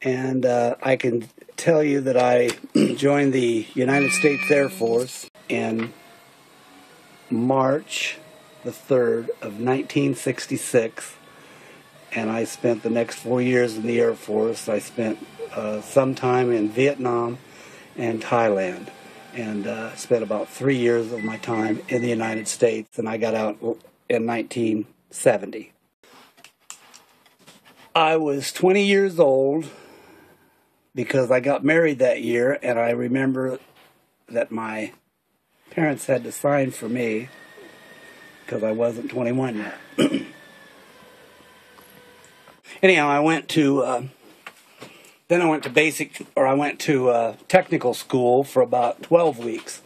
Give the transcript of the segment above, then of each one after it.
And uh, I can tell you that I joined the United States Air Force in March the 3rd of 1966. And I spent the next four years in the Air Force. I spent uh, some time in Vietnam and Thailand. And uh, spent about three years of my time in the United States. And I got out in 1970. I was 20 years old because I got married that year, and I remember that my parents had to sign for me because I wasn't 21 yet. Anyhow, I went to uh, then I went to basic or I went to uh, technical school for about 12 weeks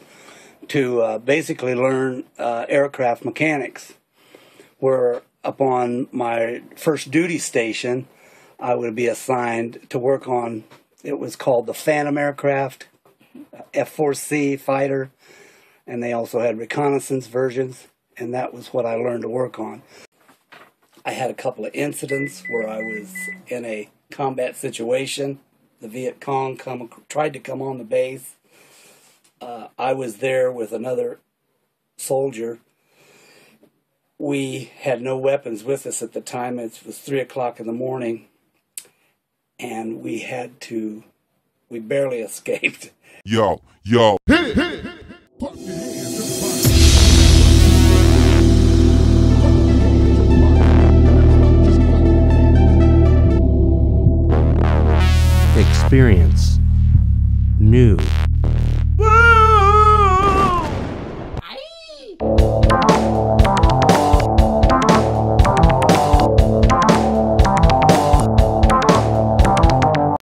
to uh, basically learn uh, aircraft mechanics. Where upon my first duty station, I would be assigned to work on it was called the Phantom aircraft, F 4C fighter, and they also had reconnaissance versions, and that was what I learned to work on. I had a couple of incidents where I was in a combat situation. The Viet Cong come, tried to come on the base. Uh, I was there with another soldier. We had no weapons with us at the time. It was three o'clock in the morning, and we had to, we barely escaped. Yo, yo. Experience new